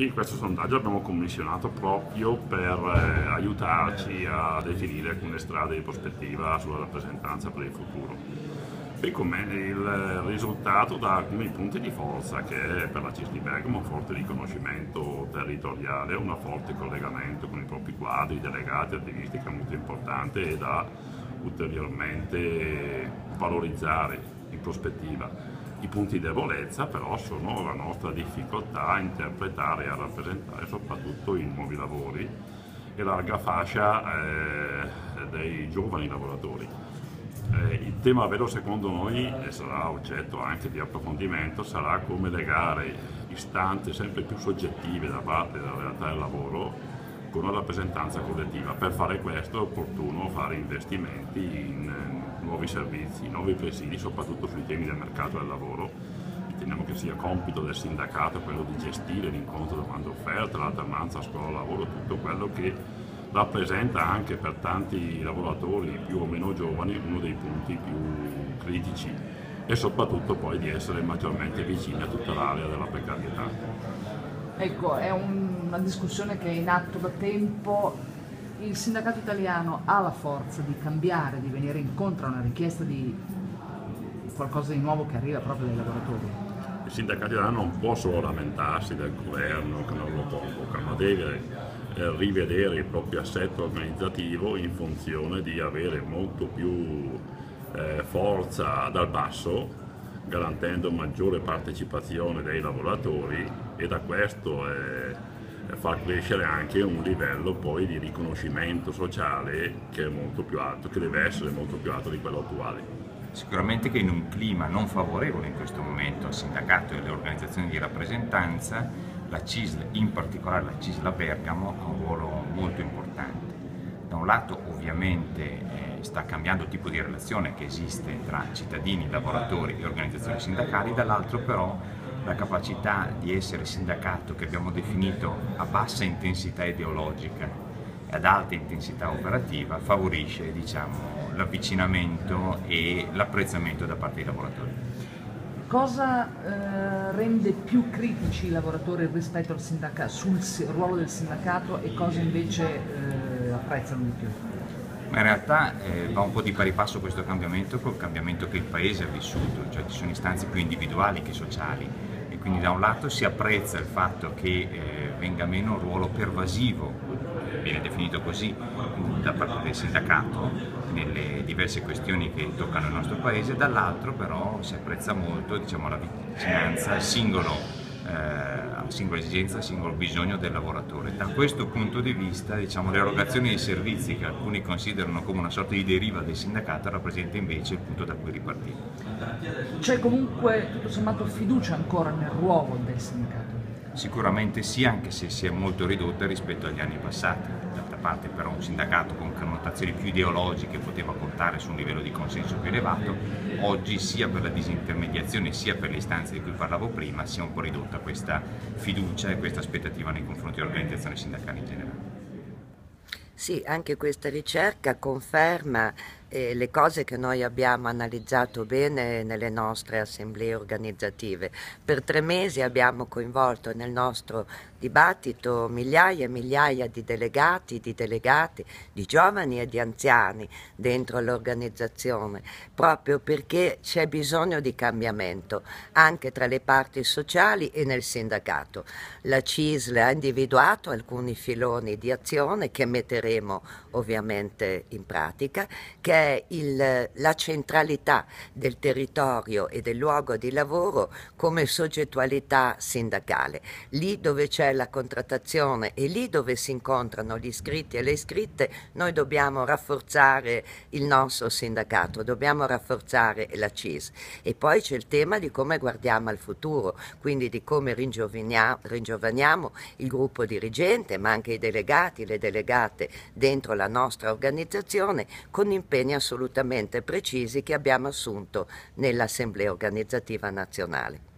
Sì, questo sondaggio l'abbiamo commissionato proprio per eh, aiutarci a definire alcune strade di prospettiva sulla rappresentanza per il futuro. E come il risultato da alcuni punti di forza che è per la CIS Bergamo un forte riconoscimento territoriale, un forte collegamento con i propri quadri, delegati, attivisti che è molto importante e da ulteriormente valorizzare in prospettiva. Punti di debolezza però sono la nostra difficoltà a interpretare e a rappresentare soprattutto i nuovi lavori e larga fascia eh, dei giovani lavoratori. Eh, il tema vero secondo noi, e sarà oggetto anche di approfondimento, sarà come legare istanze sempre più soggettive da parte della realtà del lavoro con una rappresentanza collettiva. Per fare questo è opportuno fare investimenti in nuovi servizi, nuovi presidi, soprattutto sui temi del mercato del lavoro. Riteniamo che sia compito del sindacato quello di gestire l'incontro domanda offerta, l'alternanza scuola-lavoro, tutto quello che rappresenta anche per tanti lavoratori più o meno giovani uno dei punti più critici e soprattutto poi di essere maggiormente vicini a tutta l'area della precarietà. Ecco, è un, una discussione che è in atto da tempo. Il sindacato italiano ha la forza di cambiare, di venire incontro a una richiesta di qualcosa di nuovo che arriva proprio dai lavoratori. Il sindacato italiano non può solo lamentarsi del governo che non lo convoca, ma deve eh, rivedere il proprio assetto organizzativo in funzione di avere molto più eh, forza dal basso garantendo maggiore partecipazione dei lavoratori e da questo eh, far crescere anche un livello poi di riconoscimento sociale che è molto più alto, che deve essere molto più alto di quello attuale. Sicuramente che in un clima non favorevole in questo momento al sindacato e alle organizzazioni di rappresentanza, la CISL, in particolare la CISL Bergamo, ha un ruolo molto importante. Da un lato ovviamente eh, sta cambiando il tipo di relazione che esiste tra cittadini, lavoratori e organizzazioni sindacali, dall'altro però la capacità di essere sindacato che abbiamo definito a bassa intensità ideologica e ad alta intensità operativa favorisce diciamo, l'avvicinamento e l'apprezzamento da parte dei lavoratori. Cosa eh, rende più critici i lavoratori rispetto al sindacato, sul ruolo del sindacato e cosa invece eh, apprezzano di più? ma in realtà eh, va un po' di pari passo questo cambiamento col cambiamento che il Paese ha vissuto, cioè ci sono istanze più individuali che sociali quindi da un lato si apprezza il fatto che eh, venga meno un ruolo pervasivo, viene definito così, da parte del sindacato nelle diverse questioni che toccano il nostro Paese, dall'altro però si apprezza molto diciamo, la vicinanza al singolo eh, singola esigenza, al singolo bisogno del lavoratore. Da questo punto di vista diciamo, l'erogazione dei servizi che alcuni considerano come una sorta di deriva del sindacato rappresenta invece il punto da cui ripartire. C'è comunque tutto sommato fiducia ancora nel ruolo del sindacato? Sicuramente sì, anche se si è molto ridotta rispetto agli anni passati. Parte però un sindacato con connotazioni più ideologiche poteva contare su un livello di consenso più elevato, oggi sia per la disintermediazione sia per le istanze di cui parlavo prima si è un po' ridotta questa fiducia e questa aspettativa nei confronti delle organizzazioni sindacali in generale. Sì, anche questa ricerca conferma eh, le cose che noi abbiamo analizzato bene nelle nostre assemblee organizzative. Per tre mesi abbiamo coinvolto nel nostro dibattito migliaia e migliaia di delegati, di delegati, di giovani e di anziani dentro l'organizzazione, proprio perché c'è bisogno di cambiamento anche tra le parti sociali e nel sindacato. La CISL ha individuato alcuni filoni di azione che metteremo ovviamente in pratica, che è il, la centralità del territorio e del luogo di lavoro come soggettualità sindacale. Lì dove c'è la contrattazione e lì dove si incontrano gli iscritti e le iscritte, noi dobbiamo rafforzare il nostro sindacato, dobbiamo rafforzare la CIS. E poi c'è il tema di come guardiamo al futuro, quindi di come ringiovaniamo il gruppo dirigente, ma anche i delegati, le delegate dentro la nostra organizzazione, con impegni assolutamente precisi che abbiamo assunto nell'Assemblea organizzativa nazionale.